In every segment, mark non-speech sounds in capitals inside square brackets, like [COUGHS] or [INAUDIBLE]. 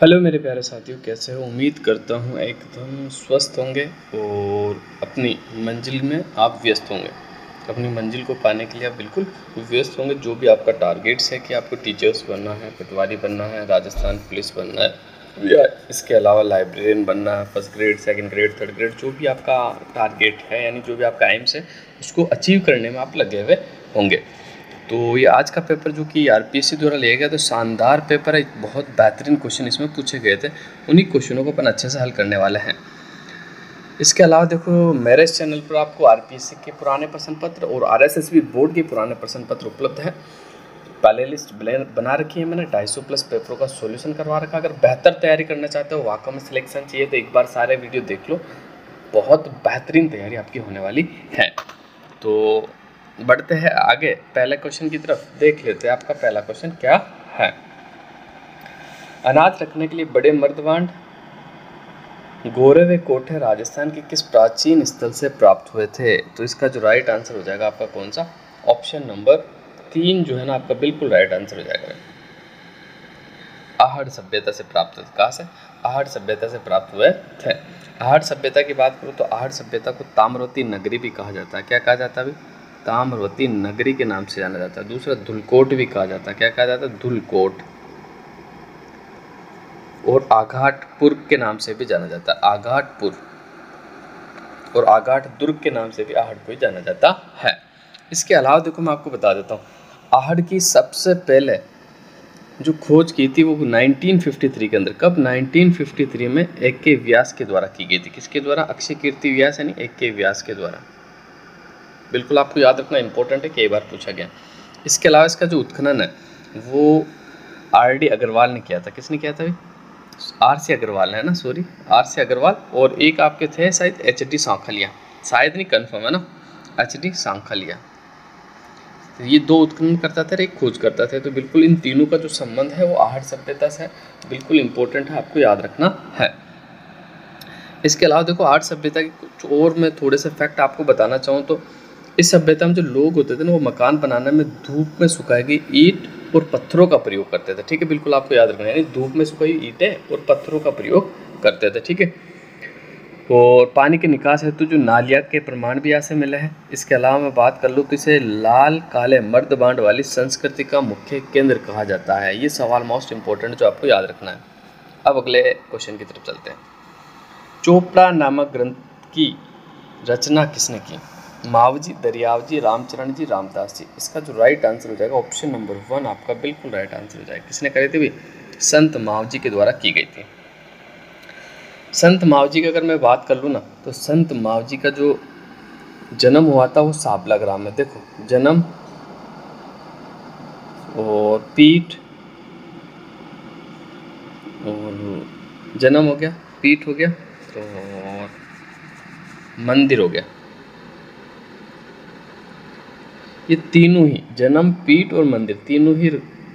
Hello मेरे प्यारे साथियों, कैसे हो? उम्मीद करता हूँ एकदम स्वस्थ होंगे और अपनी मंजिल में आप व्यस्त होंगे। अपनी मंजिल को पाने के लिए आप बिल्कुल व्यस्त होंगे। जो भी आपका टारगेट्स है कि आपको टीचर्स बनना है, पटवारी बनना है, राजस्थान पुलिस बनना है, या इसके अलावा लाइब्रेरियन बनना है first grade second grade third grade जो भी आपका टारगेट है, यानी जो भी आपका एम्स है, उसको अचीव करने में आप लगे हुए होंगे। तो ये आज का पेपर जो कि आरपीएससी द्वारा लिया गया तो शानदार पेपर है। बहुत बेहतरीन क्वेश्चन इसमें पूछे गए थे। उन्हीं क्वेश्चनों को अपन अच्छे से हल करने वाले हैं। इसके अलावा देखो, मेरे इस चैनल पर आपको आरपीएससी के पुराने प्रश्न पत्र और आरएसएसबी बोर्ड के पुराने प्रश्न पत्र उपलब्ध है। पहले लिस्ट बना रखी है मैंने। ढाई प्लस पेपरों का सॉल्यूशन करवा रखा। अगर बेहतर तैयारी करना चाहते हो, वाकई में सिलेक्शन चाहिए तो एक बार सारे वीडियो देख लो। बहुत बेहतरीन तैयारी आपकी होने वाली है। तो बढ़ते हैं आगे, पहले क्वेश्चन की तरफ़ देख लेते हैं आपका पहला क्वेश्चन क्या है। अनाज रखने के लिए बड़े मर्दवांड गोरे वे कोठे राजस्थान के किस प्राचीन स्थल से प्राप्त हुए थे? तो इसका जो राइट आंसर हो जाएगा आपका कौन सा? ऑप्शन नंबर तीन जो है ना आपका बिल्कुल राइट आंसर हो जाएगा। आहड़ सभ्यता से प्राप्त हुए कहाँ से? आहड़ सभ्यता से प्राप्त हुए थे। आहड़ सभ्यता की बात करूँ तो आहड़ सभ्यता को ताम्रवती नगरी भी कहा जाता है। क्या कहा जाता है अभी? ताम्रवती नगरी के नाम से जाना जाता है। दूसरा धुलकोट भी कहा जाता है। क्या कहा जाता है? धुलकोट। और आघाटपुर के नाम से भी जाना जाता है। आघाटपुर। और आघाट दुर्ग के नाम से भी आहटपुर जाना जाता है। इसके अलावा देखो, मैं आपको बता देता हूँ। आहड़ की सबसे पहले जो खोज की थी, वो 1953 के अंदर। कब? 1953 में एक के व्यास के द्वारा की गई थी। किसके द्वारा? अक्षय कीर्ति व्यास यानी एक के व्यास के द्वारा। बिल्कुल आपको याद रखना इंपॉर्टेंट है कई बार पूछा गया। इसके अलावा इसका जो उत्खनन है, वो आर डी अग्रवाल ने किया था। किसने किया था आर सी अग्रवाल है ना? सॉरी आर सी अग्रवाल और एक आपके थे शायद एच डी सांखलिया। शायद नहीं कन्फर्म है ना? H D Sankalia. ये दो उत्खनन करता था एक खोज करता था। तो बिल्कुल इन तीनों का जो संबंध है, वो आहट सभ्यता से बिल्कुल इम्पोर्टेंट है, आपको याद रखना है। इसके अलावा देखो आर्ट सभ्यता के कुछ और मैं थोड़े से फैक्ट आपको बताना चाहूँ तो इस सभ्यता में जो लोग होते थे ना, वो मकान बनाने में धूप में सुखाई गई ईट और पत्थरों का प्रयोग करते थे, ठीक है? बिल्कुल आपको याद रखना यानी धूप में सुखाई ईटें और पत्थरों का प्रयोग करते थे, ठीक है? और पानी के निकास हेतु जो नालिया के प्रमाण भी यहाँ से मिले हैं। इसके अलावा मैं बात कर लूँ तो इसे लाल, काले मर्द बांड वाली संस्कृति का मुख्य केंद्र कहा जाता है। ये सवाल मोस्ट इम्पोर्टेंट जो आपको याद रखना है। अब अगले क्वेश्चन की तरफ़ चलते हैं। चोपड़ा नामक ग्रंथ की रचना किसने की? मावजी, दरियावजी रामचरण जी रामदास जी इसका जो राइट आंसर हो जाएगा ऑप्शन नंबर वन आपका बिल्कुल राइट आंसर हो जाएगा। किसने करी थी भाई संत मावजी के द्वारा की गई थी। संत मावजी की अगर मैं बात कर लूँ ना तो संत मावजी का जो जन्म हुआ था, वो साबला ग्राम में। देखो, जन्म और पीठ और जन्म हो गया, पीठ हो गया और मंदिर हो गया। ये तीनों ही, जन्म, पीठ और मंदिर, तीनों ही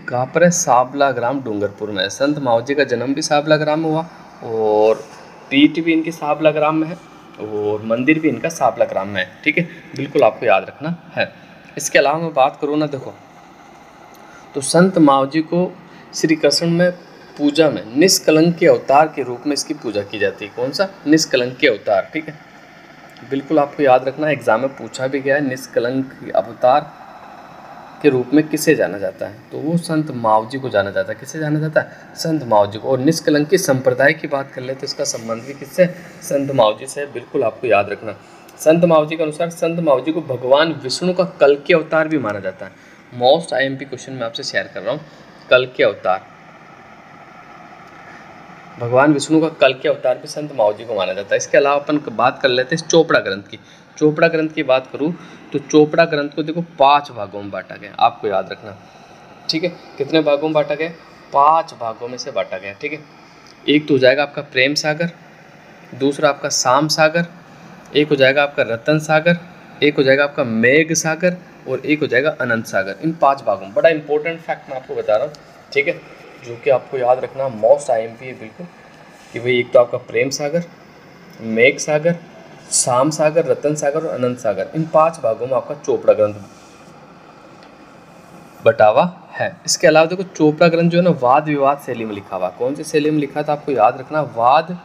कहाँ पर है साबला ग्राम डूंगरपुर में संत मावजी का जन्म भी साबला ग्राम में हुआ और पीठ भी इनकी साबला ग्राम में है और मंदिर भी इनका साबला ग्राम में है। ठीक है? बिल्कुल आपको याद रखना है। इसके अलावा मैं बात करूँ ना, देखो तो संत मावजी को श्री कृष्ण में पूजा में निष्कलंक के अवतार के रूप में इसकी पूजा की जाती है। कौन सा? निष्कलंक के अवतार, ठीक है? बिल्कुल आपको याद रखना एग्ज़ाम में पूछा भी गया है, निष्कलंक अवतार के रूप में किसे जाना जाता है? तो वो संत मावजी को जाना जाता है। किसे जाना जाता है? संत मावजी को। और निष्कलंकी संप्रदाय की बात कर ले तो इसका संबंध भी किससे? संत मावजी से बिल्कुल आपको याद रखना। संत मावजी के अनुसार, संत मावजी को भगवान विष्णु का कल के अवतार भी माना जाता है। मोस्ट आईएमपी क्वेश्चन मैं आपसे शेयर कर रहा हूँ। कल के अवतार। भगवान विष्णु का कल के अवतार भी संत माओ जी को माना जाता है। इसके अलावा अपन बात कर लेते हैं चोपड़ा ग्रंथ की। चोपड़ा ग्रंथ की बात करूँ तो चोपड़ा ग्रंथ को देखो, पाँच भागों में बांटा गया आपको याद रखना। ठीक है? कितने भागों में बांटा गया पाँच भागों में से बांटा गया ठीक है? एक तो हो जाएगा आपका प्रेम सागर, दूसरा आपका शाम सागर, एक हो जाएगा आपका रतन सागर, एक हो जाएगा आपका मेघ सागर और एक हो जाएगा अनंत सागर। इन पाँच भागों में। बड़ा इंपॉर्टेंट फैक्ट मैं आपको बता रहा हूँ। ठीक है? जो कि आपको याद रखना मोस्ट आई एम है बिल्कुल। कि भाई एक तो आपका प्रेम सागर, मेघ सागर, शाम सागर, रतन सागर और अनंत सागर, इन पाँच भागों में आपका चोपड़ा ग्रंथ बटावा है। इसके अलावा देखो, चोपड़ा ग्रंथ जो है ना, वाद विवाद शैली में लिखा हुआ कौन सी शैली में लिखा था आपको याद रखना, वाद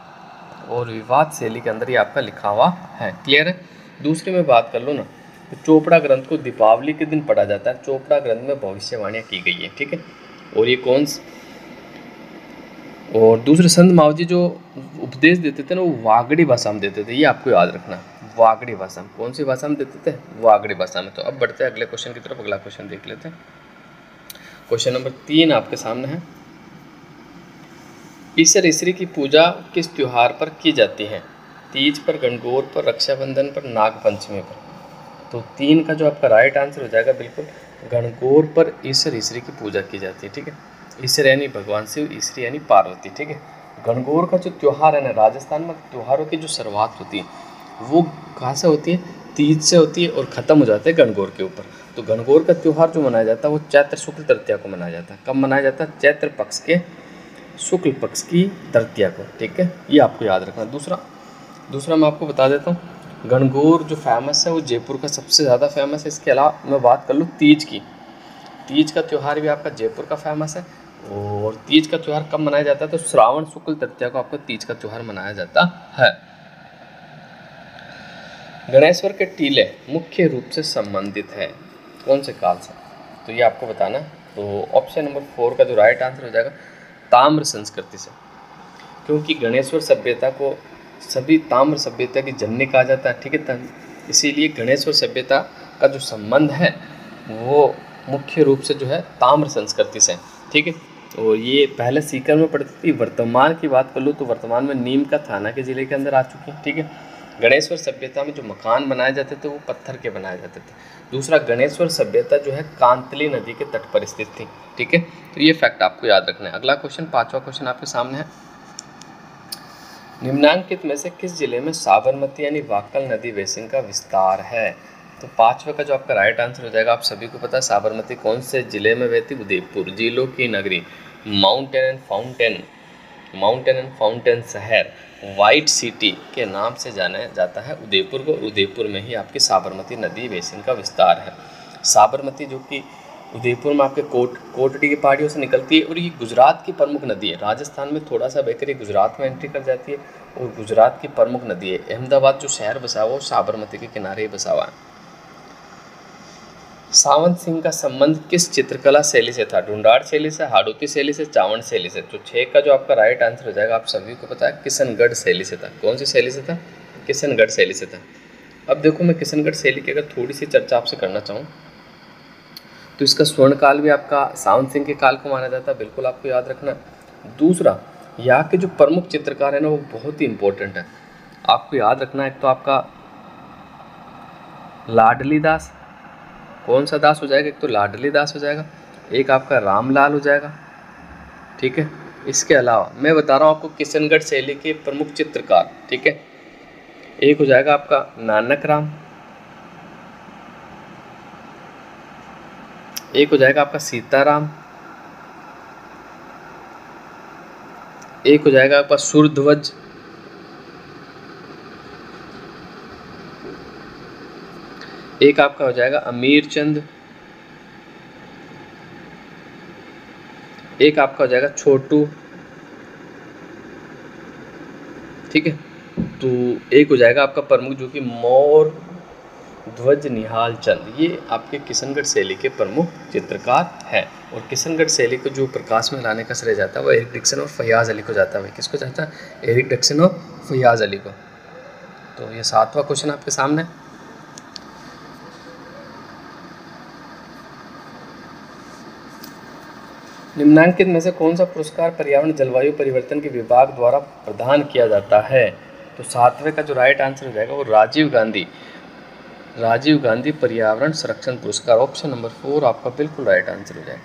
और विवाद शैली के अंदर ही आपका लिखा हुआ है। क्लियर है? दूसरी में बात कर लो ना तो चोपड़ा ग्रंथ को दीपावली के दिन पढ़ा जाता है। चोपड़ा ग्रंथ में भविष्यवाणियाँ की गई है, ठीक है? और ये कौन और दूसरे संत मावजी जो उपदेश देते थे ना, वो वागड़ी भाषा में देते थे, ये आपको याद रखना। वागड़ी भाषा में। कौन सी भाषा में देते थे? वागड़ी भाषा में। तो अब बढ़ते हैं अगले क्वेश्चन की तरफ़, अगला क्वेश्चन देख लेते हैं। क्वेश्चन नंबर तीन आपके सामने है। ईश्वर ईश्वरी की पूजा किस त्योहार पर की जाती है? तीज पर, गणगौर पर, रक्षाबंधन पर नाग पंचमी पर। तो तीन का जो आपका राइट आंसर हो जाएगा, बिल्कुल, गणगौर पर ईश्वर ईश्वरी की पूजा की जाती है, ठीक है? ईश्वर यानी भगवान शिव ईश्वरी यानी पार्वती, ठीक है? गणगौर का जो त्यौहार है ना, राजस्थान में त्योहारों की जो शुरुआत होती है, वो कहाँ से होती है? तीज से होती है और ख़त्म हो जाता है गणगौर के ऊपर। तो गणगौर का त्यौहार जो मनाया जाता है, वो चैत्र शुक्ल तृतीया को मनाया जाता है। कब मनाया जाता है? चैत्र पक्ष के, शुक्ल पक्ष की तृतीया को, ठीक है? ये आपको याद रखना। दूसरा दूसरा मैं आपको बता देता हूँ, गणगौर जो फ़ेमस है, वो जयपुर का सबसे ज़्यादा फ़ेमस है। इसके अलावा मैं बात कर लूँ तीज की। तीज का त्यौहार भी आपका जयपुर का फ़ेमस है और तीज का त्यौहार कब मनाया जाता है? तो श्रावण शुक्ल तृतीया को आपका तीज का त्यौहार मनाया जाता है। गणेश्वर के टीले मुख्य रूप से संबंधित है। कौन से काल से? तो ये आपको बताना तो ऑप्शन नंबर फोर का जो राइट आंसर हो जाएगा, ताम्र संस्कृति से। क्योंकि गणेश्वर सभ्यता को सभी ताम्र सभ्यता की जननी कहा जाता है, ठीक है इसीलिए गणेश्वर सभ्यता का जो संबंध है, वो मुख्य रूप से जो है ताम्र संस्कृति से, ठीक है? और ये पहले सीकर में पड़ती थी, वर्तमान की बात कर लूँ तो वर्तमान में नीम का थाना के ज़िले के अंदर आ चुकी है, ठीक है? गणेश्वर सभ्यता में जो मकान बनाए जाते थे, वो पत्थर के बनाए जाते थे। दूसरा, गणेश्वर सभ्यता जो है, कांतली नदी के तट पर स्थित थी, ठीक है? तो ये फैक्ट आपको याद रखना है। अगला क्वेश्चन पांचवा क्वेश्चन आपके सामने है। निम्नांकित में से किस ज़िले में साबरमती यानी वाकल नदी बेसिन का विस्तार है? तो पांचवे का जो आपका राइट आंसर हो जाएगा, आप सभी को पता है, साबरमती कौन से ज़िले में बहती उदयपुर जिलों की नगरी। Mountain and fountain mountain and fountain शहर वाइट सिटी के नाम से जाना जाता है उदयपुर को। उदयपुर में ही आपकी साबरमती नदी बेसिन का विस्तार है। साबरमती जो कि उदयपुर में आपके कोट, कोटड़ी की पहाड़ियों से निकलती है और ये गुजरात की प्रमुख नदी है। राजस्थान में थोड़ा सा बहकर ये गुजरात में एंट्री कर जाती है और गुजरात की प्रमुख नदी है। अहमदाबाद जो शहर बसा हुआ, वो साबरमती के किनारे ही बसा हुआ है। सावंत सिंह का संबंध किस चित्रकला शैली से था? ढूंढाड़ शैली से, हाड़ोती शैली से, चावण शैली से? तो छः का जो आपका राइट आंसर हो जाएगा, आप सभी को पता है, किशनगढ़ शैली से था। कौन सी शैली से था? किशनगढ़ शैली से था। अब देखो मैं किशनगढ़ शैली की अगर थोड़ी सी चर्चा आपसे करना चाहूँ तो इसका स्वर्ण काल भी आपका सावंत सिंह के काल को माना जाता है, बिल्कुल आपको याद रखना। दूसरा, यहाँ के जो प्रमुख चित्रकार हैं ना, वो बहुत ही इंपॉर्टेंट है। आपको याद रखना, एक तो आपका लाडली दास कौन सा दास हो जाएगा? एक तो लाडली दास हो जाएगा, एक आपका रामलाल हो जाएगा, ठीक है? इसके अलावा मैं बता रहा हूँ आपको किशनगढ़ शैली के प्रमुख चित्रकार, ठीक है? एक हो जाएगा आपका नानक राम, एक हो जाएगा आपका सीताराम, एक हो जाएगा आपका सूर्यध्वज एक आपका हो जाएगा अमीर चंद। एक आपका हो जाएगा छोटू। ठीक है? तो एक हो जाएगा आपका प्रमुख जो कि मोर, ध्वज, निहाल चंद। ये आपके किशनगढ़ शैली के प्रमुख चित्रकार हैं। और किशनगढ़ शैली को जो प्रकाश में लाने का श्रेय जाता है, वो एरिक डिक्सन और फयाज अली को जाता है। किसको जाता है? एरिक डिक्सन और फयाज अली को। तो ये सातवां क्वेश्चन आपके सामने निम्नांकित में से कौन सा पुरस्कार पर्यावरण जलवायु परिवर्तन के विभाग द्वारा प्रदान किया जाता है? तो सातवें का जो राइट आंसर हो जाएगा वो राजीव गांधी। राजीव गांधी पर्यावरण संरक्षण पुरस्कार ऑप्शन नंबर फोर आपका बिल्कुल राइट आंसर हो जाएगा।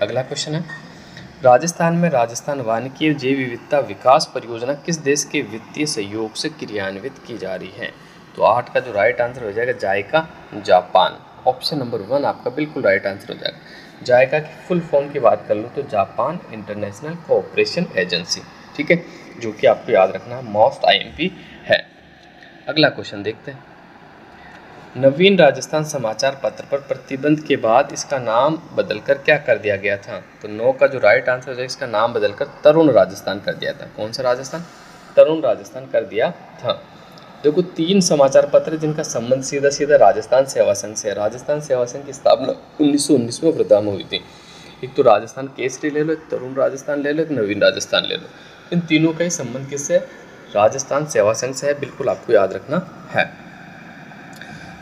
अगला क्वेश्चन है। राजस्थान में राजस्थान वानिकी जैव विविधता विकास परियोजना किस देश के वित्तीय सहयोग से क्रियान्वित की जा रही है? तो आठ का जो राइट आंसर हो जाएगा जायका, जापान। ऑप्शन नंबर वन आपका बिल्कुल राइट आंसर हो जाएगा। जायका की फुल फॉर्म की बात कर लूँ तो जापान इंटरनेशनल कोऑपरेशन एजेंसी ठीक है? जो कि आपको याद रखना मोस्ट आईएमपी है। अगला क्वेश्चन देखते हैं। नवीन राजस्थान समाचार पत्र पर प्रतिबंध के बाद इसका नाम बदलकर क्या कर दिया गया था? तो नो का जो राइट आंसर है, इसका नाम बदलकर तरुण राजस्थान कर दिया था। कौन सा राजस्थान? तरुण राजस्थान कर दिया था। देखो, तीन समाचार पत्र जिनका संबंध सीधा सीधा राजस्थान सेवा संघ से राजस्थान सेवा संघ की स्थापना उन्नीस में वृद्धा में हुई थी। एक तो राजस्थान केसरी ले लो, एक तरुण राजस्थान ले लो, एक नवीन राजस्थान ले लो। इन तीनों का ही संबंध किससे राजस्थान सेवा संघ से है, बिल्कुल आपको याद रखना है।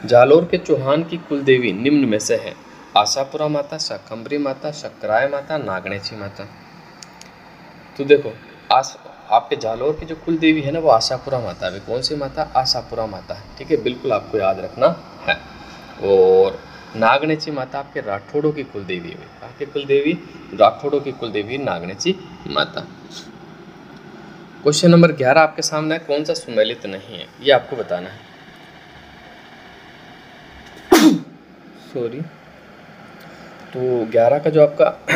जालोर के चौहान की कुल देवी निम्न में से है। आशापुरा माता शाकंबरी माता शक्राय माता, नागणेची माता। तो देखो आस आपके जालोर की जो कुल देवी है ना, वो आशापुरा माता है। कौन सी माता? आशापुरा माता है। ठीक है, बिल्कुल आपको याद रखना है। और नागणेची माता आपके राठौड़ों की कुल देवी है। आपके कुल देवी राठौड़ों की कुल देवी नागणेची माता। क्वेश्चन नंबर ग्यारह आपके सामने कौन सा सुमेलित नहीं है? ये आपको बताना है। [COUGHS] सॉरी तो ग्यारह का जो आपका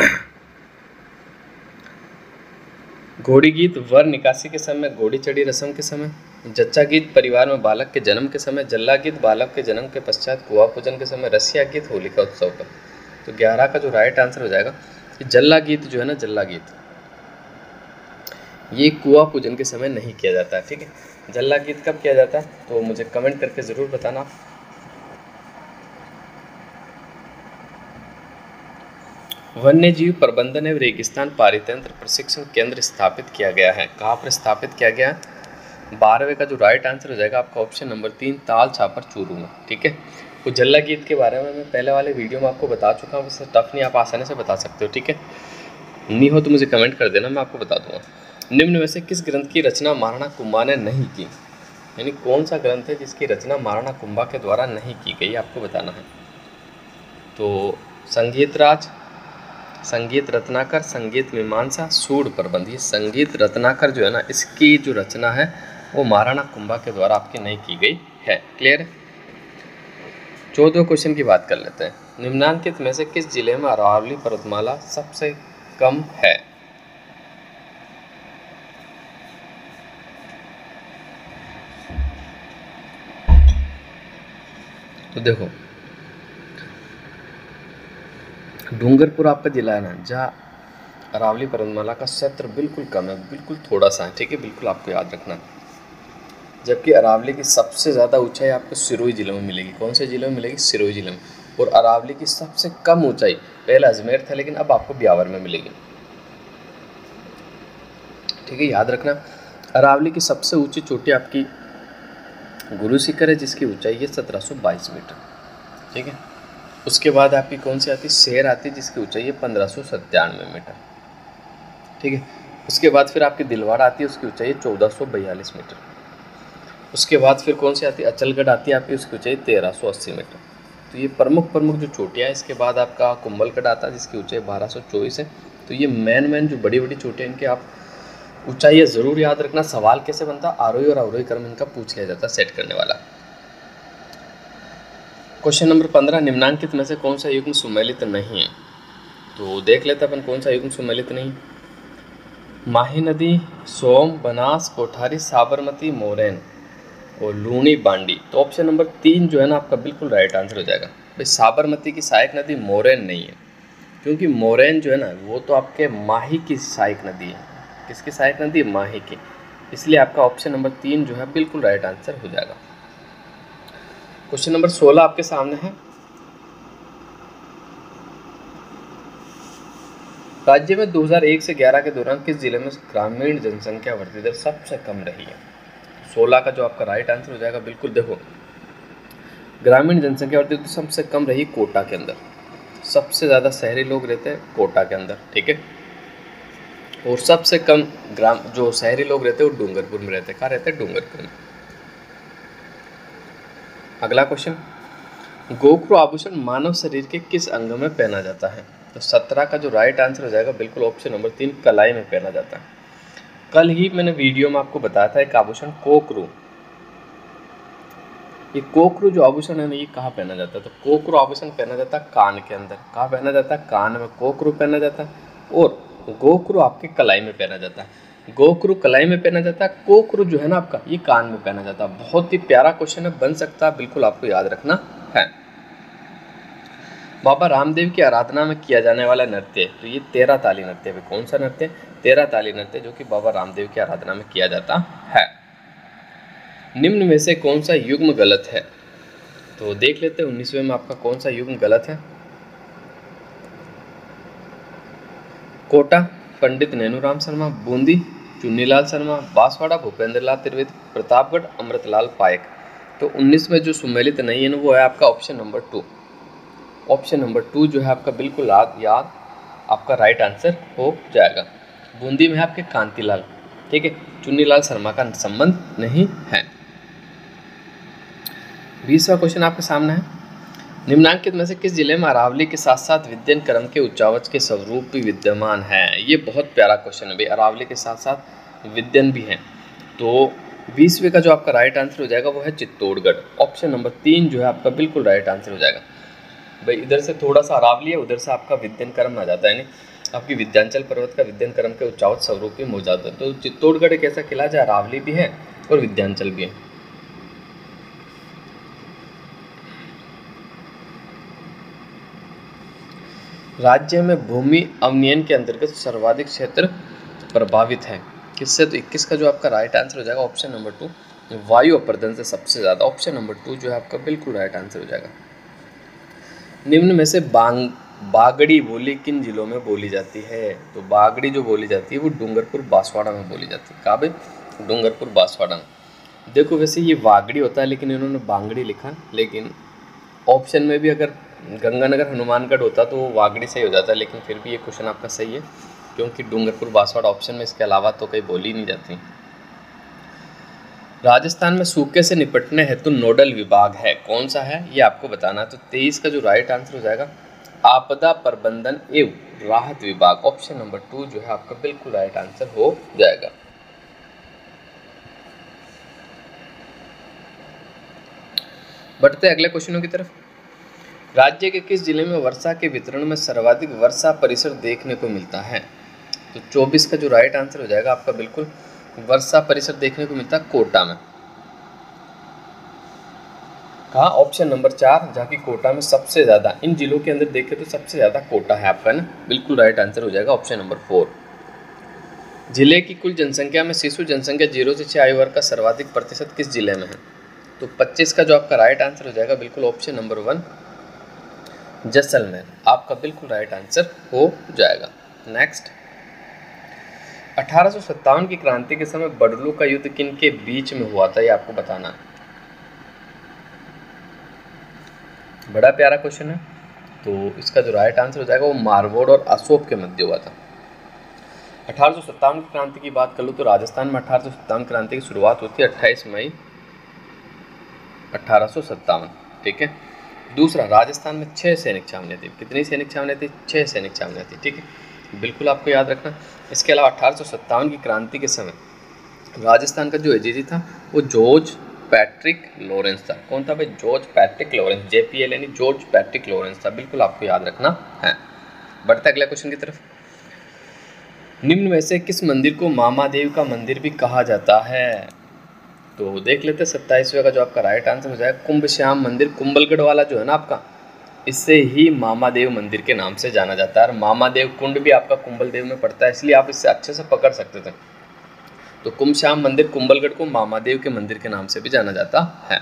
घोड़ी गीत, वर निकासी के समय, घोड़ी चढ़ी रस्म के समय, जच्चा गीत, परिवार में बालक के जन्म के समय, जल्ला गीत, बालक के जन्म के पश्चात कुआ पूजन के समय, रसिया गीत होलिका उत्सव पर। तो ग्यारह का जो राइट आंसर हो जाएगा, कि जल्ला गीत जो है ना, जल्ला गीत। ये कुआ पूजन के समय नहीं किया जाता है ठीक है? जल्ला गीत कब किया जाता है? तो मुझे कमेंट करके ज़रूर बताना। वन्य जीव प्रबंधन एवं रेगिस्तान पारितंत्र प्रशिक्षण केंद्र स्थापित किया गया है। कहाँ पर स्थापित किया गया? बारहवें का जो राइट आंसर हो जाएगा आपका ऑप्शन नंबर तीन, ताल छापर चूरू में ठीक है? तो जल्ला गीत के बारे में मैं पहले वाले वीडियो में आपको बता चुका हूँ वैसे टफ नहीं, आप आसानी से बता सकते हो, ठीक है? नहीं हो तो मुझे कमेंट कर देना, मैं आपको बता दूँगा। निम्न में से किस ग्रंथ की रचना महाराणा कुंभा ने नहीं की? यानी कौन सा ग्रंथ है जिसकी रचना महाराणा कुंभा के द्वारा नहीं की गई, आपको बताना है। तो संगीत राज संगीत रत्नाकर, संगीत मीमांसा सूड प्रबंध। ये संगीत रत्नाकर जो है ना, इसकी जो रचना है, वो महाराणा कुंभा के द्वारा आपकी नहीं की गई है। क्लियर चौदह क्वेश्चन की बात कर लेते हैं। निम्नांकित में से किस ज़िले में अरावली पर्वतमाला सबसे कम है? तो देखो डूंगरपुर आपका जिला है ना, जहाँ अरावली पर्वतमाला का क्षेत्र बिल्कुल कम है, बिल्कुल थोड़ा सा है, ठीक है, बिल्कुल आपको याद रखना जबकि अरावली की सबसे ज़्यादा ऊंचाई आपको सिरोही ज़िले में मिलेगी। कौन से ज़िले में मिलेगी? सिरोही ज़िले में। और अरावली की सबसे कम ऊंचाई पहले अजमेर था, लेकिन अब आपको ब्यावर में मिलेगी। ठीक है, याद रखना। अरावली की सबसे ऊँची चोटी आपकी गुरु शिखर है, जिसकी ऊंचाई है सत्रह सौ बाईस मीटर। ठीक है? उसके बाद आपकी कौन सी आती? है शेर आती है जिसकी ऊंचाई है पंद्रह सौ सत्तानवे मीटर। ठीक है? उसके बाद फिर आपकी दिलवाड़ा आती है, उसकी ऊंचाई है चौदह सौ बयालीस मीटर। उसके बाद फिर कौन सी आती? है अचलगढ़ आती है आपकी, उसकी ऊंचाई तेरह सौ अस्सी मीटर। तो ये प्रमुख प्रमुख जो चोटियाँ इसके बाद आपका कुंभलगढ़ आता है, जिसकी ऊंचाई बारह सौ चौबीस है। तो ये मेन मेन जो बड़ी बड़ी चोटियाँ इनके आप ऊंचाई ज़रूर याद रखना। सवाल कैसे बनता? आरोही और अवरोही क्रम इनका पूछ लिया जाता सेट करने वाला। क्वेश्चन नंबर पंद्रह, निम्नांकित में से कौन सा युग्म सुमेलित नहीं है? तो देख लेते अपन कौन सा युग्म सुमेलित नहीं। माही नदी, सोम, बनास, कोठारी, साबरमती, मोरैन और लूणी, बांडी। तो ऑप्शन नंबर तीन जो है ना, आपका बिल्कुल राइट आंसर हो जाएगा। भाई, साबरमती की सहायक नदी मोरैन नहीं है, क्योंकि मोरैन जो है ना, वो तो आपके माही की सहायक नदी है। किसकी सहायक नदी? माही की। इसलिए आपका ऑप्शन नंबर तीन जो है, बिल्कुल राइट आंसर हो जाएगा। क्वेश्चन नंबर सोलह आपके सामने है। राज्य में 2001 से 11 के दौरान किस ज़िले में ग्रामीण जनसंख्या वृद्धि दर सबसे कम रही है? 16 का जो आपका राइट आंसर हो जाएगा, बिल्कुल देखो। ग्रामीण जनसंख्या वृद्धि दर सबसे कम रही कोटा के अंदर। सबसे ज़्यादा शहरी लोग रहते हैं कोटा के अंदर, ठीक है? और सबसे कम ग्राम, जो शहरी लोग रहते हैं वो डूंगरपुर में रहते हैं। कहाँ रहते हैं? डूंगरपुर में। अगला क्वेश्चन गोखरू आभूषण मानव शरीर के किस अंग में पहना जाता है? तो सत्रह का जो राइट आंसर हो जाएगा, बिल्कुल ऑप्शन नंबर तीन, कलाई में पहना जाता है। कल ही मैंने वीडियो में आपको बताया था एक आभूषण, कोकरू। ये कोकरू जो आभूषण है ना, ये कहाँ पहना जाता है? तो कोकरू आभूषण पहना जाता है कान के अंदर। कहाँ पहना जाता है? कान में कोकरू पहना जाता है और गोकरू आपके कलाई में पहना जाता है। गोक्रू कलाई में पहना जाता है, कोक्रू जो है ना आपका, ये कान में पहना जाता है। बहुत ही प्यारा क्वेश्चन है, बन सकता है, बिल्कुल आपको याद रखना है। बाबा रामदेव की आराधना में किया जाने वाला नृत्य तो ये तेरह ताली नृत्य है। कौन सा नृत्य? तेरह ताली नृत्य, जो कि बाबा रामदेव की आराधना में किया जाता है। निम्न में से कौन सा युग्म गलत है? तो देख लेते हैं, उन्नीसवें में आपका कौन सा युग्म गलत है? कोटा, पंडित नैनूराम शर्मा, बूंदी चुन्नीलाल शर्मा, बांसवाड़ा भूपेंद्र लाल त्रिवेदी, प्रतापगढ़ अमृतलाल पायक। तो 19 में जो सुमेलित नहीं है ना, वो है आपका option number two option number two जो है आपका बिल्कुल याद याद आपका राइट आंसर हो जाएगा। बूंदी में आपके कांतिलाल। ठीक है, चुन्नीलाल शर्मा का संबंध नहीं है। बीसवा क्वेश्चन आपके सामने है। निम्नांकित में से किस ज़िले में अरावली के साथ साथ विद्यन क्रम के उच्चावच के स्वरूप भी विद्यमान है? ये बहुत प्यारा क्वेश्चन है भाई। अरावली के साथ साथ विद्यन भी हैं। तो बीसवें का जो आपका राइट आंसर हो जाएगा वो है चित्तौड़गढ़। ऑप्शन नंबर तीन जो है आपका बिल्कुल राइट आंसर हो जाएगा। भाई, इधर से थोड़ा सा अरावली है, उधर से आपका विद्यन क्रम आ जाता है, यानी आपकी विद्यांचल पर्वत का विद्यन क्रम के उच्चावच स्वरूप भी मौजूद है। तो चित्तौड़गढ़ एक ऐसा किला जहाँ अरावली भी है और विद्यांचल भी है। राज्य में भूमि अवनियन के अंतर्गत सर्वाधिक क्षेत्र प्रभावित है। किससे? तो इक्कीस का जो आपका राइट आंसर हो जाएगा ऑप्शन नंबर टू वायु अपर्दन से सबसे ज़्यादा। ऑप्शन नंबर टू जो है आपका बिल्कुल राइट आंसर हो जाएगा। निम्न में से बांग, बागड़ी बोली किन जिलों में बोली जाती है? तो बागड़ी जो बोली जाती है वो डूंगरपुर, बांसवाड़ा में बोली जाती है। भाई डूंगरपुर, बांसवाड़ा। देखो वैसे ये वागड़ी होता है, लेकिन इन्होंने बांगड़ी लिखा, लेकिन ऑप्शन में भी अगर गंगानगर हनुमानगढ़ होता तो वागड़ी से ही हो जाता, लेकिन फिर भी ये क्वेश्चन आपका सही है, क्योंकि डूंगरपुर बांसवाड़ा ऑप्शन में इसके अलावा तो कहीं बोली नहीं जाती। राजस्थान में सूखे से निपटने हेतु नोडल विभाग है, कौन सा है, ये आपको बताना है तो तेईस का जो राइट आंसर हो जाएगा, आपदा प्रबंधन एवं राहत विभाग ऑप्शन नंबर टू जो है आपका बिल्कुल राइट आंसर हो जाएगा। बढ़ते अगले क्वेश्चनों की तरफ़। राज्य के किस ज़िले में वर्षा के वितरण में सर्वाधिक वर्षा परिसर देखने को मिलता है? तो 24 का जो राइट आंसर हो जाएगा आपका बिल्कुल, वर्षा परिसर देखने को मिलता है कोटा में। कहा? ऑप्शन नंबर चार, जहाँ की कोटा में सबसे ज़्यादा, इन जिलों के अंदर देखें तो सबसे ज़्यादा कोटा है आपका ना? बिल्कुल राइट आंसर हो जाएगा ऑप्शन नंबर फोर ज़िले की कुल जनसंख्या में शिशु जनसंख्या ज़ीरो से छः आयु वर्ग का सर्वाधिक प्रतिशत किस ज़िले में है? तो 25 का जो आपका राइट आंसर हो जाएगा बिल्कुल ऑप्शन नंबर वन जैसलमेर। आपका बिल्कुल राइट आंसर हो जाएगा। नेक्स्ट अठारह की क्रांति के समय बडलू का युद्ध किन के बीच में हुआ था, ये आपको बताना बड़ा प्यारा क्वेश्चन है। तो इसका जो राइट आंसर हो जाएगा वो मारवोड और अशोक के मध्य हुआ था। अठारह की क्रांति की बात कर लो तो राजस्थान में अठारह क्रांति की शुरुआत होती है अट्ठाईस मई अठारह ठीक है? दूसरा, राजस्थान में छः सैनिक छावनियाँ थी। कितनी सैनिक छावनियाँ थी? छः सैनिक छावनियाँ थी, ठीक है? बिल्कुल आपको याद रखना। इसके अलावा अठारह सौ सत्तावन की क्रांति के समय राजस्थान का जो एजीजी था, वो जॉर्ज पैट्रिक लॉरेंस था। कौन था भाई? George Patrick Lawrence J P L यानी जॉर्ज पैट्रिक लॉरेंस था। बिल्कुल आपको याद रखना है। बढ़ते अगले क्वेश्चन की तरफ़। निम्न में से किस मंदिर को मामा देव का मंदिर भी कहा जाता है? तो देख लेते हैं, सत्ताईसवें का जो आपका राइट आंसर हो जाएगा, कुंभ श्याम मंदिर कुंभलगढ़ वाला जो है ना आपका, इससे ही मामा देव मंदिर के नाम से जाना जाता है। और मामा देव कुंड भी आपका कुंभल देव में पड़ता है, इसलिए आप इससे अच्छे से पकड़ सकते थे। तो कुंभ श्याम मंदिर, कुंभलगढ़ को मामा देव के मंदिर के नाम से भी जाना जाता है।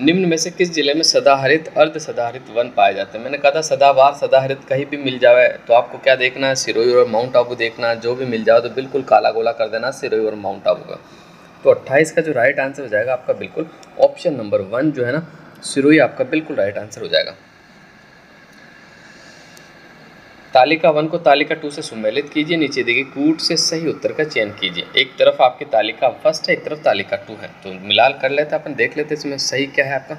निम्न में से किस ज़िले में सदाहरित, अर्ध सदाहरित वन पाए जाते हैं? मैंने कहा था सदाबार सदाहरित कहीं भी मिल जाए तो आपको क्या देखना है? सिरोही और माउंट आबू देखना है, जो भी मिल जाए तो बिल्कुल काला गोला कर देना, सिरोही और माउंट आबू का। तो 28 का जो राइट आंसर हो जाएगा आपका बिल्कुल ऑप्शन नंबर वन जो है ना सिरोही आपका बिल्कुल राइट आंसर हो जाएगा। तालिका वन को तालिका टू से सुमेलित कीजिए, नीचे देखिए कूट से सही उत्तर का चयन कीजिए। एक तरफ़ आपकी तालिका फ़र्स्ट है, एक तरफ़ तालिका टू है। तो मिलाल कर लेते अपन देख लेते इसमें सही क्या है आपका।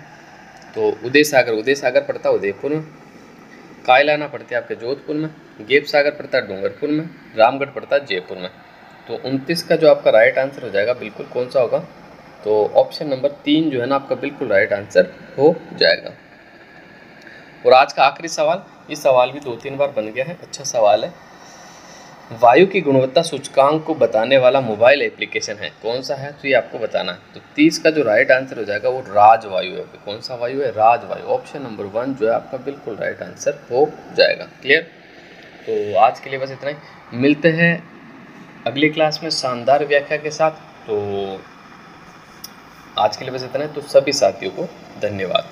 तो उदय सागर उदय सागर पड़ता है उदयपुर में। कायलाना पड़ती है आपके जोधपुर में। गेप सागर पड़ता है डूंगरपुर में। रामगढ़ पड़ता है जयपुर में। तो उनतीस का जो आपका राइट आंसर हो जाएगा, बिल्कुल कौन सा होगा? तो ऑप्शन नंबर तीन जो है ना, आपका बिल्कुल राइट आंसर हो जाएगा। और आज का आखिरी सवाल, ये सवाल भी दो तीन बार बन गया है अच्छा सवाल है। वायु की गुणवत्ता सूचकांक को बताने वाला मोबाइल एप्लीकेशन है, कौन सा है? तो ये आपको बताना है। तो तीस का जो राइट आंसर हो जाएगा, वो राजवायु है। कौन सा वायु है? राजवायु। ऑप्शन नंबर वन जो है, आपका बिल्कुल राइट आंसर हो जाएगा। क्लियर तो आज के लिए बस इतना ही। मिलते हैं अगली क्लास में शानदार व्याख्या के साथ तो आज के लिए बस इतना है। तो सभी साथियों को धन्यवाद।